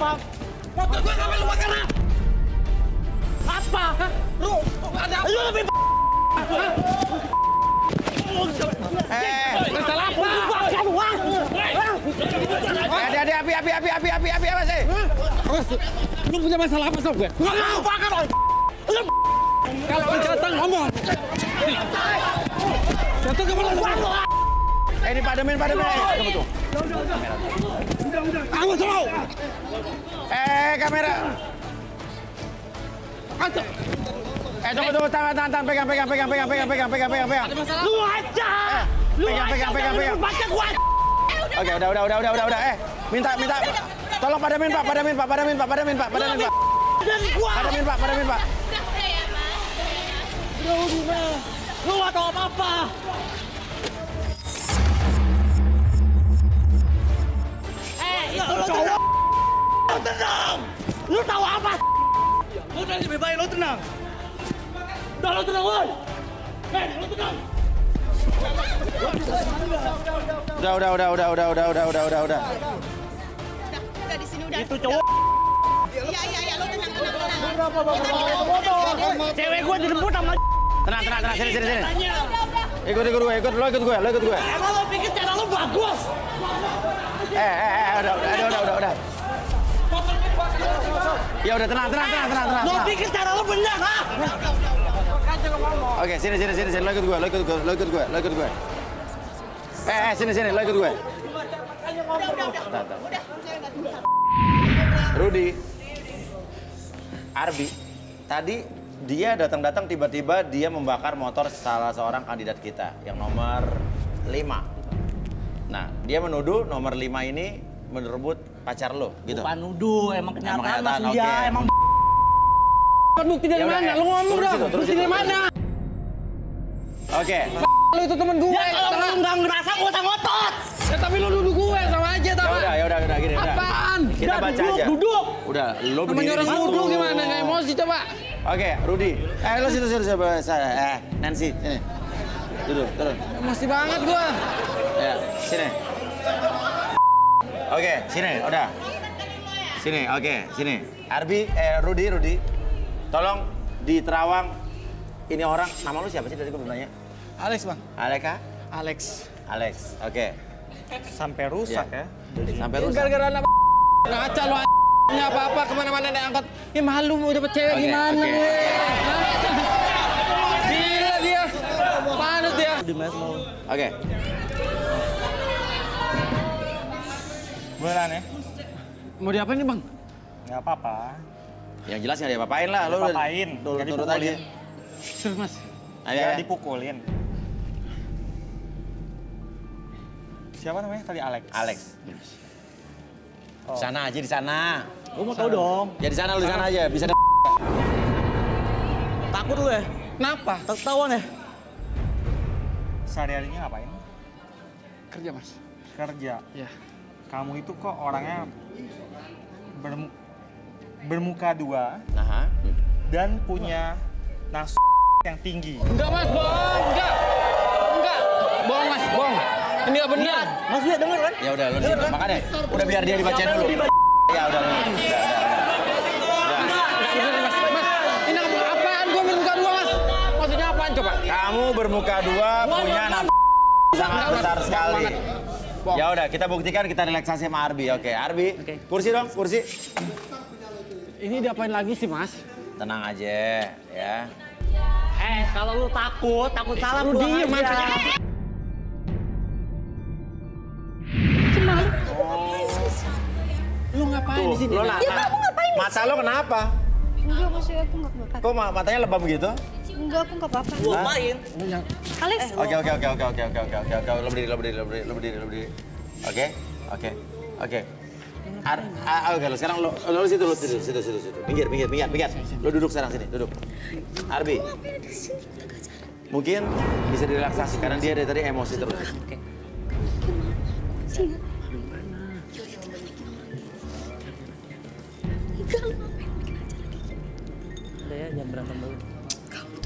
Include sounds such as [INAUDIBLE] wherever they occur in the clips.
Apa? Motor gue ngapain lu bakar? Apa? Lu ada Lu lebih Eh, Masalah apa? Lu ada ada api api api api api api apa sih? Lu punya masalah apa sama gue? Gua mau bakar lu. Lu kalau datang ngomong. Datang ke mana? Eh, ini pademin pademin. Eh, kamu tuh. Awas lu. Eh, kamera. Eh, tunggu tunggu tangan tangan tangan pegang pegang pegang pegang pegang pegang pegang pegang pegang. Lu aja. Lu Pegang, pegang, pegang, pegang. Baca gua. Oke, udah udah udah udah udah udah. Eh, minta minta. Tolong Pak, pademin Pak, Pak, pademin Pak, pademin Pak. Dan gua. Pademin Pak, pademin Pak. Udah, udah ya, Mas. Lu udah. Lu gak tahu apa-apa. Eh, itu cowok. Lu tenang. Lu tahu apa? Udah lebih baik lu tenang. Udah lu tenang, woi. Eh, lu tenang. Udah udah udah udah udah udah udah udah udah udah. Udah, udah di sini udah. Itu cowok. Iya, iya, iya, lu tenang, tenang, tenang. Kita, kita, Cewek gua direbut sama Tenang tenang tenang sini sini sini. Tanya. Udah, udah. Ikut ikut gue, ikut lo ikut gue, lo ikut gue. Emang lo pikir cara lu bagus? Eh eh eh udah udah udah udah udah. udah. Ya udah tenang tenang tenang tenang tenang. Lo pikir cara lu benar, ha? Oke sini sini sini sini lo ikut gue, lo ikut gue, lo ikut gue, lo ikut gue. Eh eh sini sini lo ikut gue. Udah. Rudi, Arbi, tadi dia datang-datang tiba-tiba dia membakar motor salah seorang kandidat kita yang nomor 5. Nah, dia menuduh nomor 5 ini merebut pacar lo, gitu. Bukan nuduh, emang kenyataan, kenyataan, Mas. Lia, emang bukti dari Ya udah, mana? eh, Lu ngomong dong, situ, bukti dari mana? Oke, Lu itu temen gue. Ya kalau lu nggak ngerasa gue usah ngotot. Ya tapi lu nuduh gue sama aja, ya tau udah, ya udah, udah gini, udah. Apaan? Kita Udah, baca duduk, aja. Duduk. Udah, lo berdiri orang situ. nuduh gimana? Nggak emosi coba. Oke, Rudi. Eh, lo situ situ situ saya. Eh, Nancy, sini. Duduk, turun. Emosi banget gue. Sini. Oke, sini, udah. Sini, oke, sini. Arbi, eh Rudi, Rudi. Tolong di Terawang ini orang nama lu siapa sih tadi gue belum nanya? Alex bang. Aleka? Alex. Alex. Oke. Sampai rusak Ya. ya. Sampai rusak. Gara-gara anak ngaca lu punya apa-apa ke mana-mana naik angkot. Ya malu mau dapet cewek Oke, gimana oke. gue. Gila dia. Panas dia. Oke. Beneran ya? Mau diapain nih bang? Nggak apa-apa. Yang jelas nggak diapa-apain lah. Lu udah- dipukulin. aja. Serius mas. Ayo, ayo. dipukulin. Siapa namanya tadi Alex? Alex. Oh. Sana aja di sana. Gue mau tahu dong. Ya di sana lu di sana aja. Bisa ada Takut lu ya? Kenapa? Ketahuan ya? Sehari-harinya ngapain? Kerja mas. Kerja. Ya. Kamu itu kok orangnya bermu- bermuka dua Nah, dan punya nafsu yang tinggi. Enggak mas, bohong. Enggak. Enggak. Bohong mas, bohong. Ini nggak benar. Mas lihat denger kan? ya udah lu di situ. Makanya udah biar dia dibacain dulu. Ya udah. lu. Udah, udah, udah. Bener mas. Mas, ini apaan? Gue bermuka dua mas. Maksudnya apaan coba? Kamu bermuka dua punya nafsu sangat besar sekali. Ya udah, kita buktikan kita relaksasi sama Arbi. Oke, Arbi. Oke. Kursi dong, kursi. Ini diapain lagi sih mas? Tenang aja, ya. Eh, kalau lu takut, takut salah lu diem mas. Lu ngapain Tuh, di sini? lo Nak? nak, nak. Mata lo kenapa? Enggak, maksudnya aku nggak apa-apa. Kok ma- matanya lebam gitu? Enggak, aku nggak apa-apa. Ngapain? Alex, Oke, oke, oke, oke, oke, oke, oke, oke, oke. Lo berdiri, lo berdiri, lo berdiri, lo berdiri, lo berdiri. Oke, oke, oke. Ar, oke, lo sekarang lo, lo situ, lo situ, situ, situ, situ. Pinggir, pinggir, pinggir, pinggir. Lo duduk sekarang sini, duduk. Arbi. Mungkin bisa direlaksasi karena dia dari tadi emosi terus. Udah ya, jangan berantem dulu.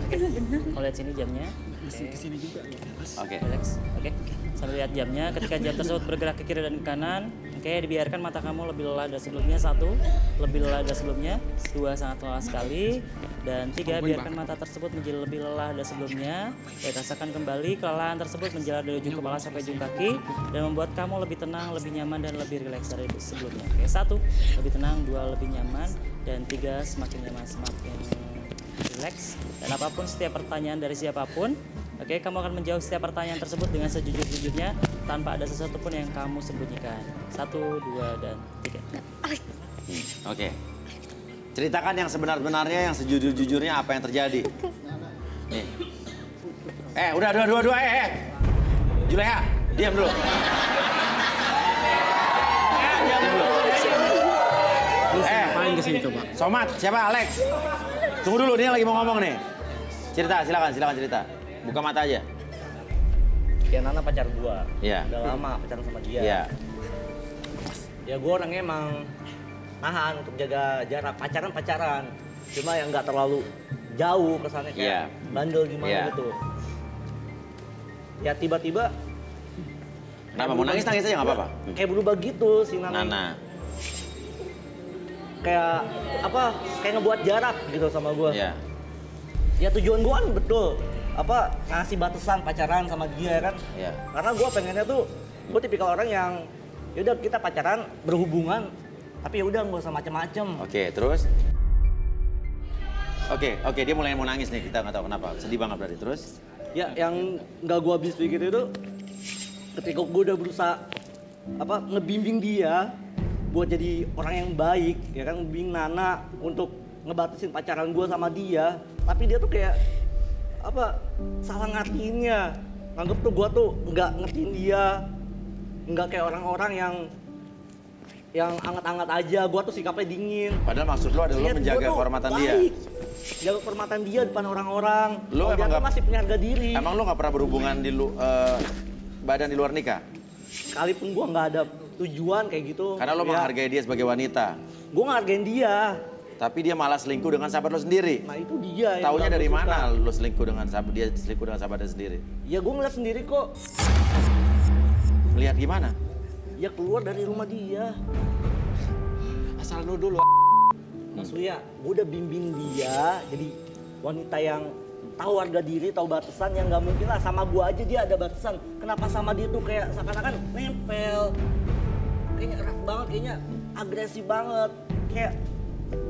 Kalau lihat sini jamnya. Oke. Ke sini juga. Oke. Relax. Oke. Sambil lihat jamnya. Ketika jam tersebut bergerak ke kiri dan ke kanan, Oke, dibiarkan mata kamu lebih lelah dari sebelumnya satu, lebih lelah dari sebelumnya, dua sangat lelah sekali, dan tiga biarkan mata tersebut menjadi lebih lelah dari sebelumnya. Ya, rasakan kembali kelelahan tersebut menjalar dari ujung kepala sampai ujung kaki dan membuat kamu lebih tenang, lebih nyaman dan lebih rileks dari sebelumnya. Oke, satu lebih tenang, dua lebih nyaman, dan tiga semakin nyaman semakin rileks. Dan apa pun setiap pertanyaan dari siapa pun, Oke, kamu akan menjawab setiap pertanyaan tersebut dengan sejujur-jujurnya tanpa ada sesuatu pun yang kamu sembunyikan. Satu, dua, dan tiga. Oke. Ceritakan yang sebenar-benarnya, yang sejujur-jujurnya apa yang terjadi. Nih. Eh, udah, dua, dua, dua, eh, eh. Juleha, diam dulu. Eh, diam dulu. Eh, Main ke sini coba. Somat, siapa Alex? Tunggu dulu, dia lagi mau ngomong nih. Cerita, silakan, silakan cerita. Buka mata aja. Ya Nana pacar gua. Iya. Udah lama pacaran sama dia. Iya. Ya gua orangnya emang nahan untuk jaga jarak pacaran pacaran. Cuma yang nggak terlalu jauh kesannya kayak Iya. bandel gimana Iya. gitu. Ya tiba-tiba Kenapa? Mau nangis nangis aja nggak apa-apa. kayak berubah gitu si Nana. Nana. Kayak apa? Kayak ngebuat jarak gitu sama gua. Iya. Ya tujuan gua kan betul. Apa ngasih batasan pacaran sama dia kan? Iya. Karena gue pengennya tuh, gue tipikal orang yang yaudah kita pacaran berhubungan, tapi yaudah nggak usah macem-macem. Oke, terus? Oke, oke, dia mulai mau nangis nih, kita nggak tahu kenapa. Sedih banget berarti. Terus? Ya yang nggak gue habis pikir itu, ketika gue udah berusaha apa ngebimbing dia buat jadi orang yang baik, ya kan ngebimbing Nana untuk ngebatasin pacaran gue sama dia, tapi dia tuh kayak apa salah ngertiinnya, nganggep tuh gue tuh nggak ngertiin dia, nggak kayak orang-orang yang yang anget-anget aja, gue tuh sikapnya dingin. Padahal maksud lo adalah lo Lihat menjaga kehormatan dia. Jaga kehormatan dia depan orang-orang. Kalau emang nggak- masih punya harga diri. Emang lo nggak pernah berhubungan di lu, eh, badan di luar nikah? Sekalipun gua nggak ada tujuan kayak gitu. Karena lo ya, menghargai dia sebagai wanita. Gua ngehargain dia. Tapi dia malah selingkuh dengan sahabat lo sendiri. Nah itu dia yang Taunya dari suka. mana lo selingkuh dengan sahabat dia selingkuh dengan sahabatnya sendiri? Ya gua ngeliat sendiri kok. Melihat gimana? Ya keluar dari rumah dia. Asal lo dulu. Mas Surya, gua udah bimbing dia jadi wanita yang tahu harga diri, tahu batasan yang nggak mungkin lah sama gua aja dia ada batasan. Kenapa sama dia tuh kayak seakan-akan nempel, kayaknya erat banget, kayaknya agresif banget, kayak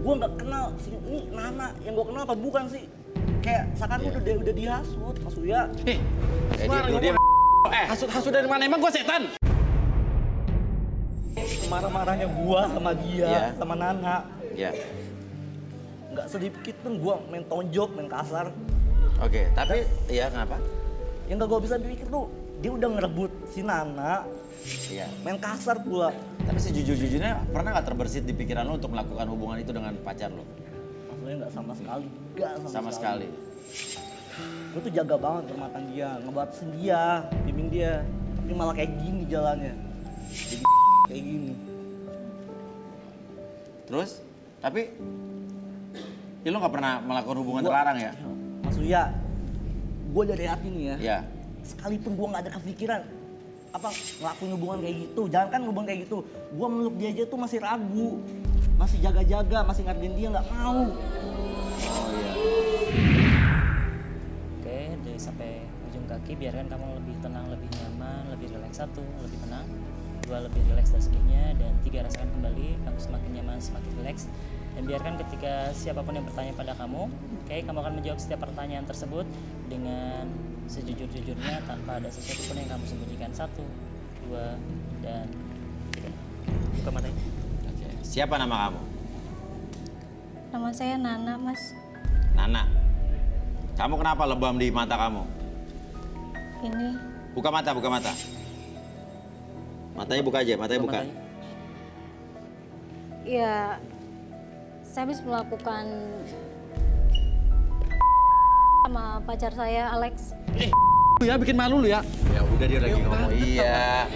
gua nggak kenal si ini Nana yang gua kenal apa bukan sih? Kayak seakan Iya. udah udah dihasut, Mas Surya. Eh, Eh, dia, dia, eh, hasut-hasut dari mana? Emang gua setan? Marah-marahnya gua sama dia, Iya. sama Nana, ya. nggak sedikit pun gua main tonjok, main kasar. Oke, tapi ya kenapa? Yang gak gua bisa pikir tuh dia udah ngerebut si Nana, Iya. main kasar pula. Tapi sejujur-jujurnya pernah nggak terbersit di pikiran lo untuk melakukan hubungan itu dengan pacar lo? Maksudnya nggak sama sekali, nggak sama, Sama sekali. Gue tuh jaga banget kehormatan dia, ngebatasin dia, bimbing dia. Tapi malah kayak gini jalannya. Jadi [LAUGHS] kayak gini. Terus? Tapi ya lo nggak pernah melakukan hubungan Gua- terlarang ya? Mas Uya, gue dari hati nih ya. Ya. Sekalipun gue nggak ada kepikiran apa ngelakuin hubungan kayak gitu, jangan kan hubungan kayak gitu. Gue meluk dia aja tuh masih ragu, masih jaga-jaga, masih ngargain dia nggak mau. Oh iya. Oke, dari sampai ujung kaki biarkan kamu lebih tenang, lebih nyaman, lebih rileks satu, lebih tenang, dua lebih rileks dari sebelumnya dan tiga rasakan kembali kamu semakin nyaman, semakin rileks dan biarkan ketika siapa pun yang bertanya pada kamu, oke, kamu akan menjawab setiap pertanyaan tersebut dengan sejujur-jujurnya tanpa ada sesuatu pun yang kamu sembunyikan satu, dua dan tiga. Buka matanya. Oke. Siapa nama kamu? Nama saya Nana, Mas. Nana. Kamu kenapa lebam di mata kamu? Ini Buka mata, buka mata. Matanya buka aja, matanya buka. matanya. ya saya habis melakukan sama pacar saya Alex. Ya bikin malu lu ya. Ya udah dia lagi ngomong. Iya.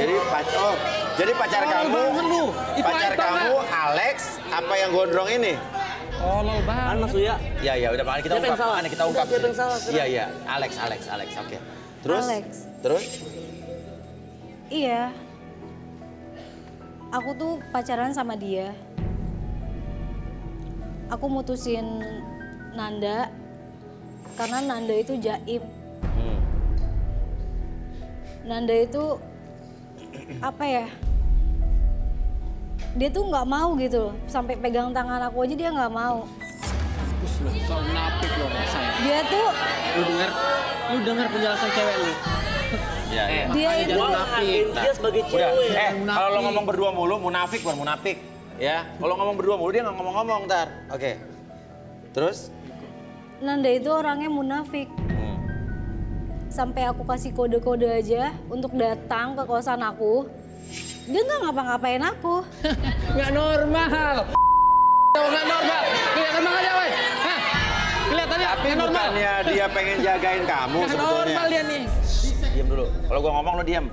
Jadi pacar, oh, jadi pacar Tolol kamu, banget lu. Itu pacar kamu Alex, apa yang gondrong ini? Tolol Kan banget. Mas Uya, Ya ya udah makanya kita ungkap, salah? makanya kita ungkap. siapa yang salah? Iya iya, Alex, Alex, Alex, oke. Terus? Alex. Terus? Iya. aku tuh pacaran sama dia. Aku mutusin Nanda karena Nanda itu jaim. Hmm. Nanda itu apa ya? Dia tuh nggak mau gitu loh. Sampai pegang tangan aku aja dia nggak mau. Rasanya. Dia tuh Lu denger, lu denger penjelasan cewek lu. Iya, iya. dia itu. Dia sebagai cewek. eh kalau lo ngomong berdua mulu, munafik bukan munafik. Ya, kalau ngomong berdua mulu dia nggak ngomong-ngomong ntar. Oke. Terus? Nanda itu orangnya munafik. Hmm. Sampai aku kasih kode-kode aja untuk datang ke kosan aku. Dia nggak ngapa-ngapain aku. [LAUGHS] Nggak normal. Nggak normal. Kelihatan banget ya, weh. Kelihatannya Tapi nggak normal. bukannya dia pengen jagain kamu Nggak sebetulnya. normal dia nih. Diam dulu. Kalau gua ngomong lo diam.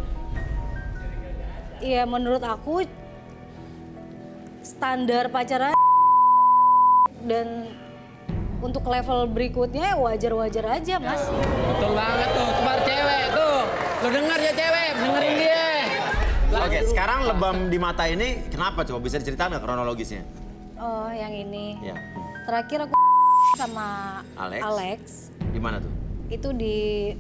Iya menurut aku standar pacaran dan untuk level berikutnya ya wajar-wajar aja mas. Betul banget tuh. Baru cewek tuh. Lu denger ya cewek, dengerin dia. Oke, sekarang lebam di mata ini kenapa coba bisa diceritain nggak kronologisnya? Oh yang ini. Ya. Terakhir aku sama Alex. Alex Di mana tuh? itu di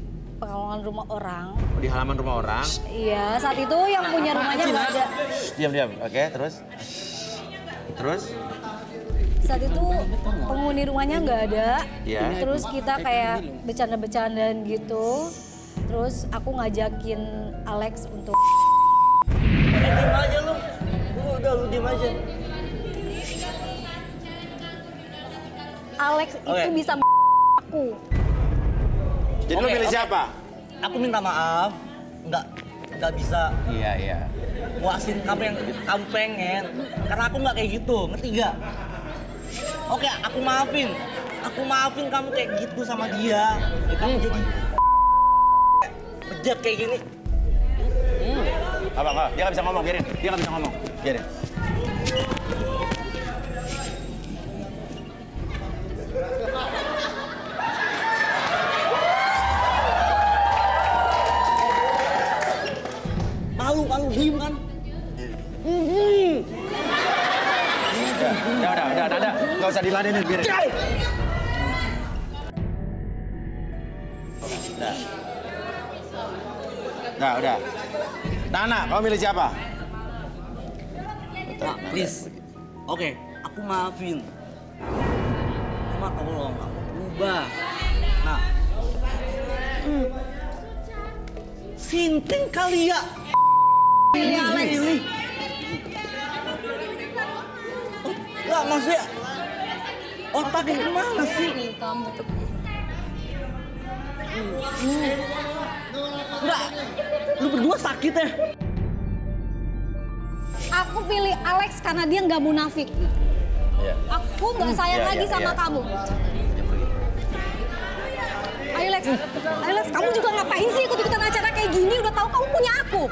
pengawangan rumah orang. Oh, di halaman rumah orang. Iya saat itu yang punya rumahnya nggak ada. Shh, diam diam. Oke, terus? Terus? Saat itu penghuni rumahnya nggak ada. Iya. Terus kita kayak bercanda-bercandaan gitu. Terus aku ngajakin Alex untuk Eh, diem aja lu. Lu udah lu diem aja. Alex itu Oke. bisa aku. Jadi lo Oke, milih oke. siapa? Aku minta maaf. Nggak nggak bisa Iya, iya. Puasin kamu yang kamu pengen. Karena aku nggak kayak gitu, ngerti gak? Oke, aku maafin. Aku maafin kamu kayak gitu sama dia. Ya, kamu jadi bejat kayak gini. Apa enggak? Dia nggak bisa ngomong, biarin. Dia nggak bisa ngomong. Biarin. Usah diladenin, biarin. Udah. Nana, kamu milih siapa? Nah, please. Oke, aku maafin. Cuma tolong kamu berubah. Nah. Hmm. Sinting kali ya. Pilih Alex. Oh, Enggak, maksudnya otaknya ke mana sih? Kamu. Enggak, lu berdua sakit ya? Aku pilih Alex karena dia nggak munafik. Iya. Aku nggak sayang Iya, lagi iya, sama iya. kamu. Ayo Lex, ayo Lex, kamu juga ngapain sih ikut-ikutan acara kayak gini? Udah tahu kamu punya aku.